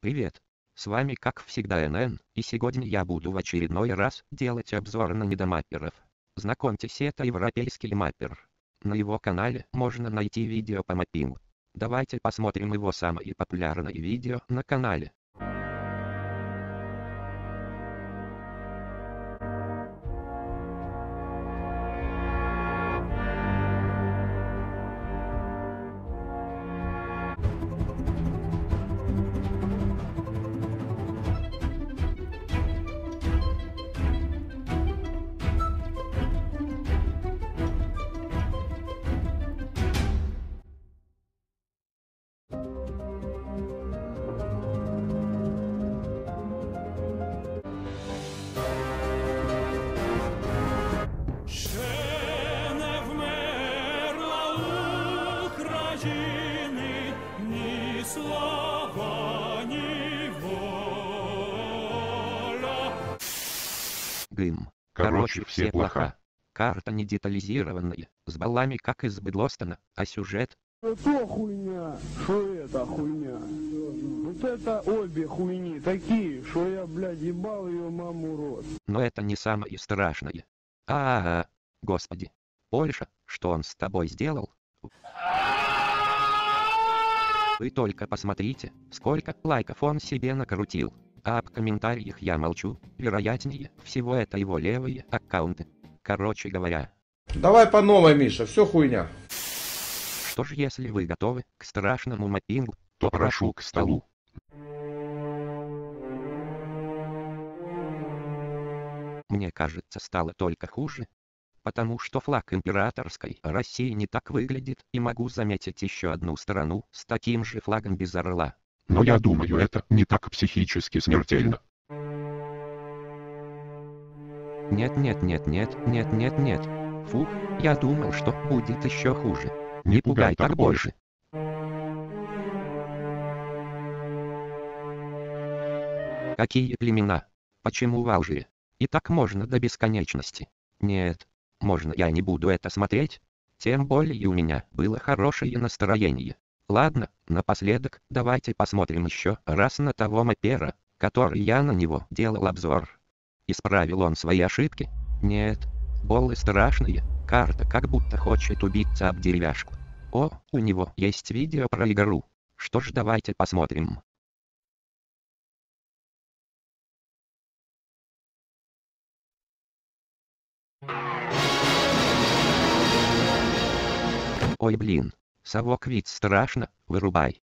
Привет. С вами как всегда НН, и сегодня я буду в очередной раз делать обзор на недомапперов. Знакомьтесь, это европейский маппер. На его канале можно найти видео по маппингу. Давайте посмотрим его самые популярные видео на канале. України ні слава, ні воля. Гым. Короче, все плохо. Карта не детализированная, с баллами как из Бедлостона, а сюжет Это хуйня, что это хуйня? Вот это обе хуйни такие, что я, блядь, ебал ее маму рот. Но это не самое страшное. А, -а, -а господи. Польша, что он с тобой сделал? Вы только посмотрите, сколько лайков он себе накрутил. А об комментариях я молчу, вероятнее всего это его левые аккаунты. Короче говоря, Давай по новой, Миша, все хуйня. что ж если вы готовы к страшному маппингу, То прошу к столу. мне кажется стало только хуже. Потому что флаг императорской России не так выглядит, и могу заметить еще одну страну с таким же флагом без орла. Но я думаю, это не так психически смертельно. Нет, нет, нет, нет, нет, нет, нет. Фух, я думал, что будет еще хуже. Не пугай так больше. Какие племена? Почему в Алжире? И так можно до бесконечности. Нет, можно я не буду это смотреть? Тем более у меня было хорошее настроение. Ладно, напоследок, давайте посмотрим еще раз на того мапера, который я на него делал обзор. Исправил он свои ошибки? Нет. Болы страшные, карта как будто хочет убиться об деревяшку. О, у него есть видео про игру. Что ж давайте посмотрим. Ой блин, совок ведь страшно, вырубай.